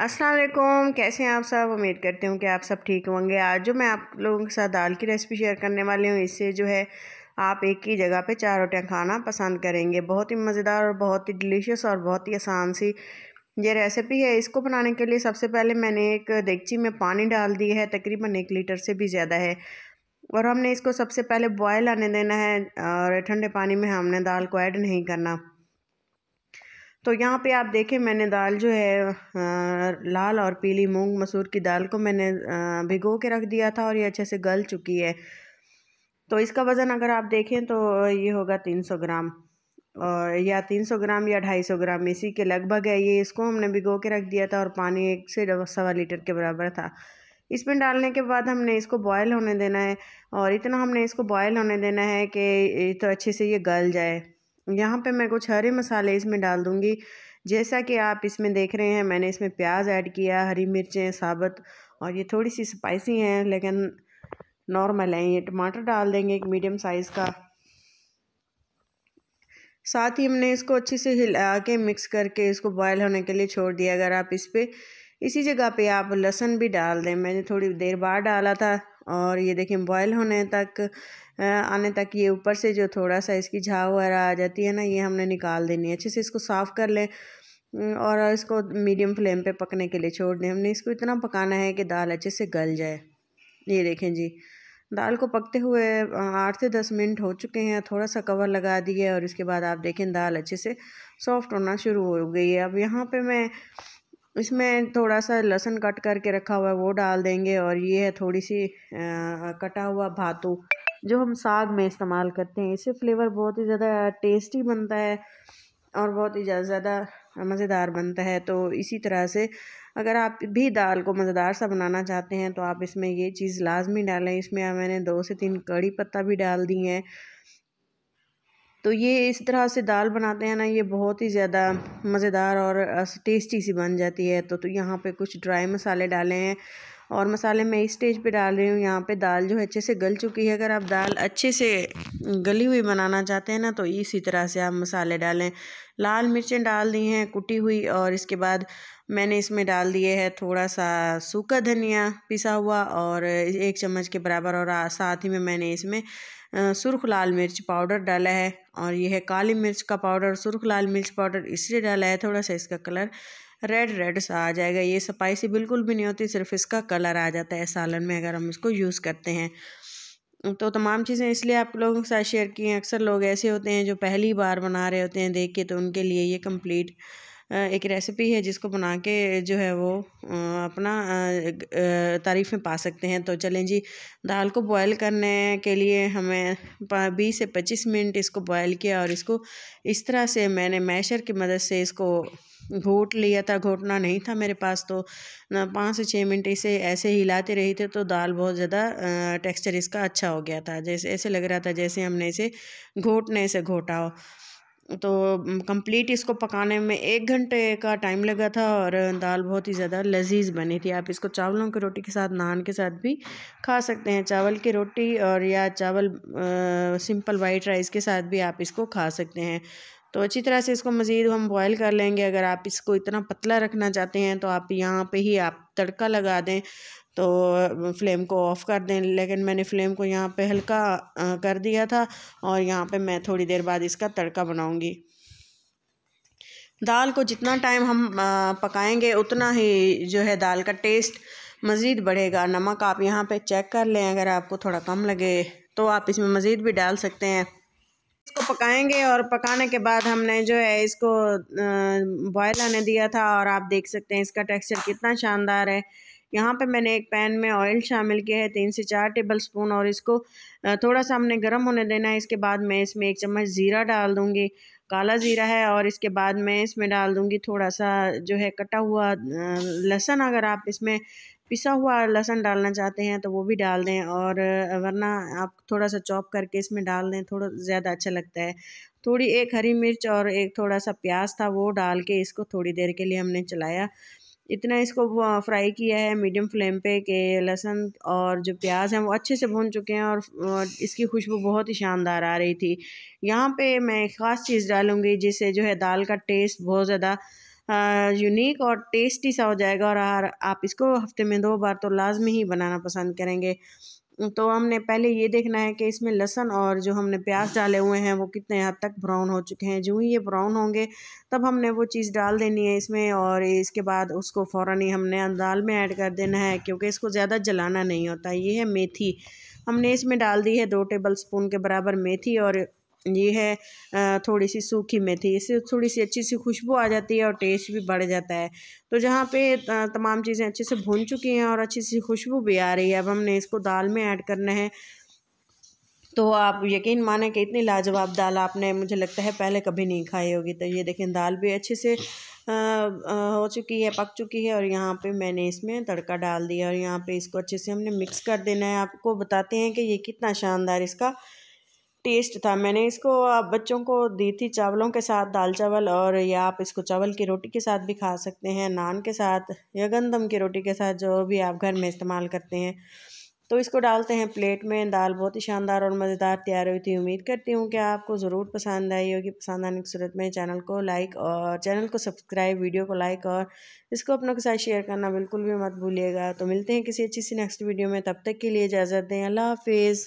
अस्सलाम वालेकुम, कैसे हैं आप सब? उम्मीद करती हूँ कि आप सब ठीक होंगे। आज जो मैं आप लोगों के साथ दाल की रेसिपी शेयर करने वाली हूँ इससे जो है आप एक ही जगह पे चार रोटियाँ खाना पसंद करेंगे। बहुत ही मज़ेदार और बहुत ही डिलीशियस और बहुत ही आसान सी ये रेसिपी है। इसको बनाने के लिए सबसे पहले मैंने एक देगची में पानी डाल दिया है, तकरीबन एक लीटर से भी ज़्यादा है। और हमने इसको सबसे पहले बॉयल आने देना है और ठंडे पानी में हमने दाल को ऐड नहीं करना। तो यहाँ पे आप देखें, मैंने दाल जो है लाल और पीली मूंग मसूर की दाल को मैंने भिगो के रख दिया था और ये अच्छे से गल चुकी है। तो इसका वज़न अगर आप देखें तो ये होगा तीन सौ ग्राम, और या तीन सौ ग्राम या ढाई सौ ग्राम, इसी के लगभग है ये। इसको हमने भिगो के रख दिया था और पानी एक से सवा लीटर के बराबर था। इसमें डालने के बाद हमने इसको बॉयल होने देना है, और इतना हमने इसको बॉयल होने देना है कि तो अच्छे से ये गल जाए। यहाँ पे मैं कुछ हरे मसाले इसमें डाल दूँगी। जैसा कि आप इसमें देख रहे हैं, मैंने इसमें प्याज ऐड किया, हरी मिर्चें, साबुत और ये थोड़ी सी स्पाइसी हैं, लेकिन नॉर्मल है। ये टमाटर डाल देंगे एक मीडियम साइज़ का। साथ ही हमने इसको अच्छे से हिला के मिक्स करके इसको बॉयल होने के लिए छोड़ दिया। अगर आप इस पर इसी जगह पे आप लहसुन भी डाल दें। मैंने थोड़ी देर बाद डाला था और ये देखें बॉयल होने तक आने तक ये ऊपर से जो थोड़ा सा इसकी झाव वगैरह आ जाती है ना, ये हमने निकाल देनी है। अच्छे से इसको साफ़ कर लें और इसको मीडियम फ्लेम पे पकने के लिए छोड़ दें। हमने इसको इतना पकाना है कि दाल अच्छे से गल जाए। ये देखें जी, दाल को पकते हुए आठ से दस मिनट हो चुके हैं। थोड़ा सा कवर लगा दिए और इसके बाद आप देखें दाल अच्छे से सॉफ्ट होना शुरू हो गई है। अब यहाँ पे मैं इसमें थोड़ा सा लहसुन कट करके रखा हुआ है, वो डाल देंगे और ये है थोड़ी सी कटा हुआ भातू, जो हम साग में इस्तेमाल करते हैं। इससे फ्लेवर बहुत ही ज़्यादा टेस्टी बनता है और बहुत ही ज़्यादा मज़ेदार बनता है। तो इसी तरह से अगर आप भी दाल को मज़ेदार सा बनाना चाहते हैं तो आप इसमें ये चीज़ लाजमी डालें। इसमें मैंने दो से तीन कड़ी पत्ता भी डाल दी हैं। तो ये इस तरह से दाल बनाते हैं ना ये बहुत ही ज़्यादा मज़ेदार और टेस्टी सी बन जाती है। तो, तो यहाँ पे कुछ ड्राई मसाले डाले हैं। और मसाले मैं इस स्टेज पे डाल रही हूँ। यहाँ पे दाल जो है अच्छे से गल चुकी है। अगर आप दाल अच्छे से गली हुई बनाना चाहते हैं ना तो इसी तरह से आप मसाले डालें। लाल मिर्चें डाल दी हैं, कुटी हुई, और इसके बाद मैंने इसमें डाल दिए है थोड़ा सा सूखा धनिया पिसा हुआ, और एक चम्मच के बराबर, और साथ ही में मैंने इसमें सुरख लाल मिर्च पाउडर डाला है। और यह है काली मिर्च का पाउडर। सुरख लाल मिर्च पाउडर इसलिए डाला है, थोड़ा सा इसका कलर रेड रेड सा आ जाएगा। ये स्पाइसी बिल्कुल भी नहीं होती, सिर्फ़ इसका कलर आ जाता है सालन में अगर हम इसको यूज़ करते हैं। तो तमाम चीज़ें इसलिए आप लोगों के साथ शेयर की हैं। अक्सर लोग ऐसे होते हैं जो पहली बार बना रहे होते हैं देख के तो उनके लिए ये कंप्लीट एक रेसिपी है जिसको बना के जो है वो अपना तारीफ़ में पा सकते हैं। तो चलें जी, दाल को बॉयल करने के लिए हमें बीस से पच्चीस मिनट इसको बॉयल किया और इसको इस तरह से मैंने मैशर की मदद से इसको घोट लिया था घोटना नहीं था मेरे पास तो। पाँच से छः मिनट इसे ऐसे हिलाते रही थे तो दाल बहुत ज़्यादा टेक्सचर इसका अच्छा हो गया था। जैसे ऐसे लग रहा था जैसे हमने इसे घोटने से घोटा हो। तो कंप्लीट इसको पकाने में एक घंटे का टाइम लगा था और दाल बहुत ही ज़्यादा लजीज बनी थी। आप इसको चावलों की रोटी के साथ नान के साथ भी खा सकते हैं। चावल की रोटी और या चावल आ, सिंपल वाइट राइस के साथ भी आप इसको खा सकते हैं। तो अच्छी तरह से इसको मज़ीद हम बॉयल कर लेंगे। अगर आप इसको इतना पतला रखना चाहते हैं तो आप यहाँ पे ही आप तड़का लगा दें तो फ्लेम को ऑफ़ कर दें। लेकिन मैंने फ्लेम को यहाँ पे हल्का कर दिया था और यहाँ पे मैं थोड़ी देर बाद इसका तड़का बनाऊँगी। दाल को जितना टाइम हम पकाएँगे, उतना ही जो है दाल का टेस्ट मज़ीद बढ़ेगा। नमक आप यहाँ पे चेक कर लें, अगर आपको थोड़ा कम लगे तो आप इसमें मज़ीद भी डाल सकते हैं। इसको पकाएँगे और पकाने के बाद हमने जो है इसको बॉयल आने दिया था और आप देख सकते हैं इसका टेक्सचर कितना शानदार है। यहाँ पे मैंने एक पैन में ऑयल शामिल किया है, तीन से चार टेबल स्पून और इसको थोड़ा सा हमने गर्म होने देना है। इसके बाद मैं इसमें एक चम्मच ज़ीरा डाल दूँगी, काला ज़ीरा है और इसके बाद मैं इसमें डाल दूँगी थोड़ा सा जो है कटा हुआ लहसुन अगर आप इसमें पिसा हुआ लहसुन डालना चाहते हैं तो वो भी डाल दें और वरना आप थोड़ा सा चॉप करके इसमें डाल दें, थोड़ा ज़्यादा अच्छा लगता है। थोड़ी एक हरी मिर्च और एक थोड़ा सा प्याज था वो डाल के इसको थोड़ी देर के लिए हमने चलाया। इतना इसको फ्राई किया है मीडियम फ्लेम पे कि लहसुन और जो प्याज हैं वो अच्छे से भून चुके हैं और इसकी खुशबू बहुत ही शानदार आ रही थी। यहाँ पे मैं एक ख़ास चीज़ डालूँगी जिससे जो है दाल का टेस्ट बहुत ज़्यादा यूनिक और टेस्टी सा हो जाएगा और आप इसको हफ़्ते में दो बार तो लाजमी ही बनाना पसंद करेंगे। तो हमने पहले ये देखना है कि इसमें लहसन और जो हमने प्याज डाले हुए हैं वो कितने हद तक ब्राउन हो चुके हैं। जो ही ये ब्राउन होंगे, तब हमने वो चीज़ डाल देनी है इसमें और इसके बाद उसको फ़ौर ही हमने दाल में ऐड कर देना है क्योंकि इसको ज़्यादा जलाना नहीं होता। ये है मेथी। हमने इसमें डाल दी है दो टेबल स्पून के बराबर मेथी और ये है थोड़ी सी सूखी मेथी। इससे थोड़ी सी अच्छी सी खुशबू आ जाती है और टेस्ट भी बढ़ जाता है। तो जहाँ पे तमाम चीज़ें अच्छे से भून चुकी हैं और अच्छी सी खुशबू भी आ रही है अब हमने इसको दाल में ऐड करना है। तो आप यकीन माने कि इतनी लाजवाब दाल आपने मुझे लगता है पहले कभी नहीं खाई होगी। तो ये देखें दाल भी अच्छे से आ, आ, हो चुकी है पक चुकी है और यहाँ पे मैंने इसमें तड़का डाल दिया और यहाँ पे इसको अच्छे से हमने मिक्स कर देना है। आपको बताते हैं कि ये कितना शानदार इसका टेस्ट था। मैंने इसको, आप बच्चों को दी थी चावलों के साथ दाल चावल और या आप इसको चावल की रोटी के साथ भी खा सकते हैं, नान के साथ या गंदम की रोटी के साथ जो भी आप घर में इस्तेमाल करते हैं। तो इसको डालते हैं प्लेट में, दाल बहुत ही शानदार और मज़ेदार तैयार हुई थी। उम्मीद करती हूँ कि आपको ज़रूर पसंद आई होगी। पसंद आने की सूरत में चैनल को लाइक और चैनल को सब्सक्राइब, वीडियो को लाइक और इसको अपनों के साथ शेयर करना बिल्कुल भी मत भूलिएगा। तो मिलते हैं किसी अच्छी सी नेक्स्ट वीडियो में। तब तक के लिए इजाज़त दें। अल्लाह हाफिज़।